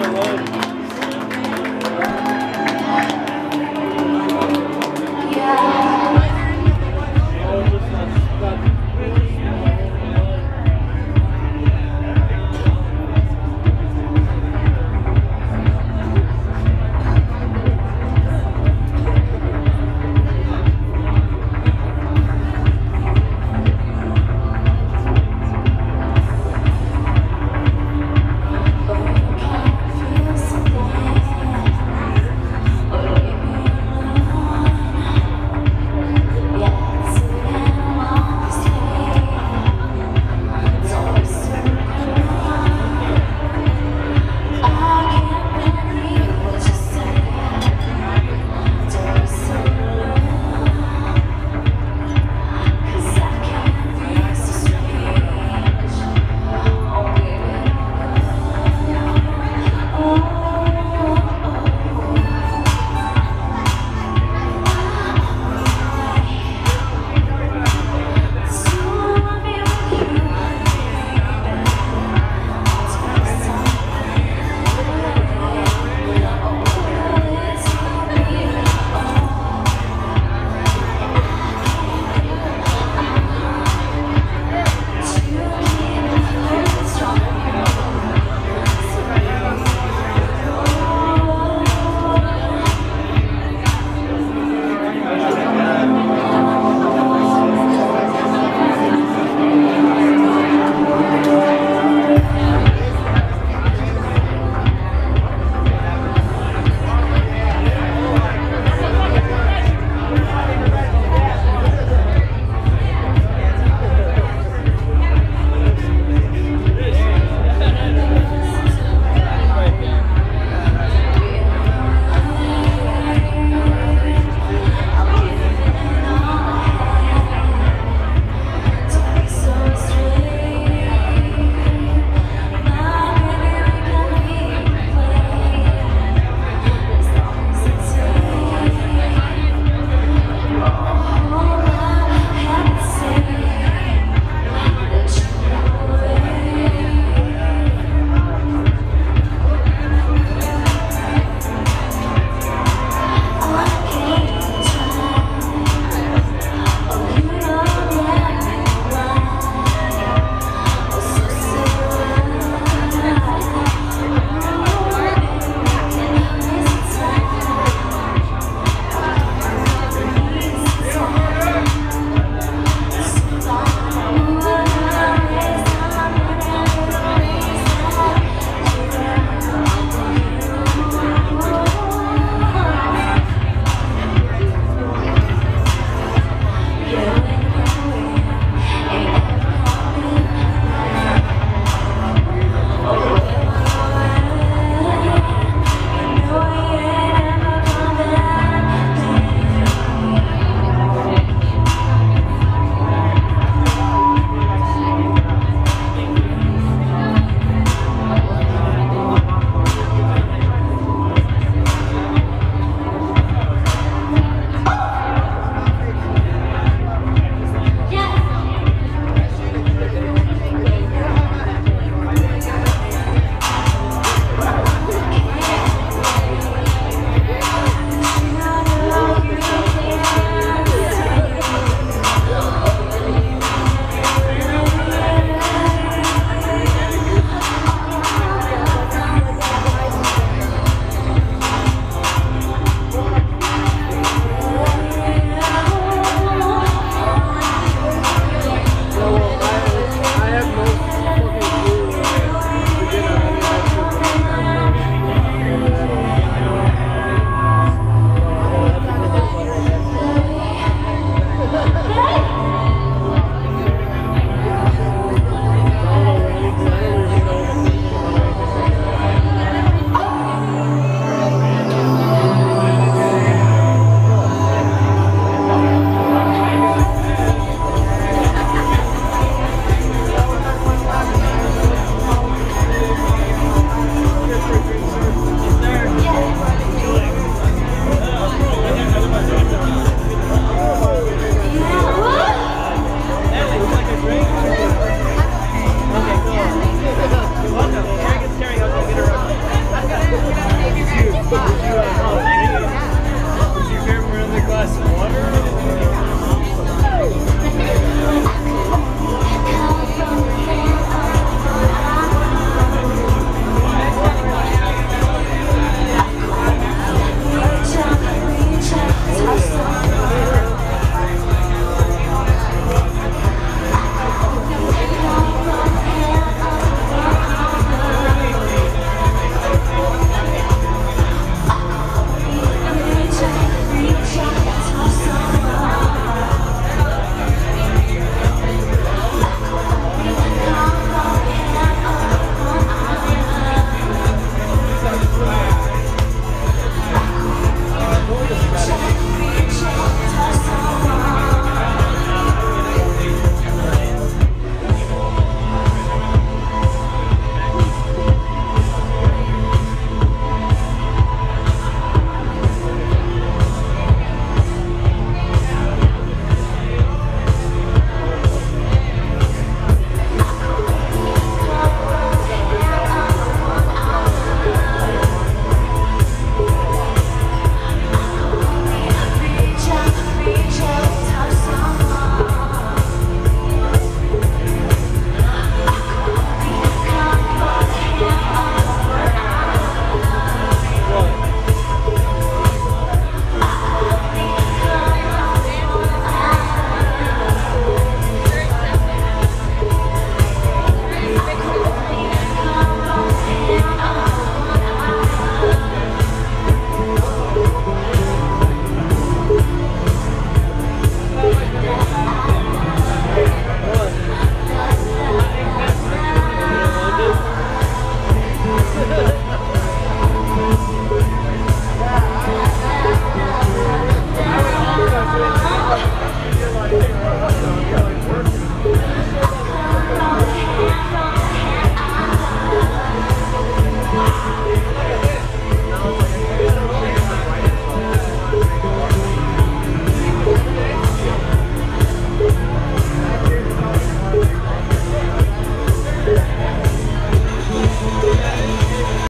Shalom.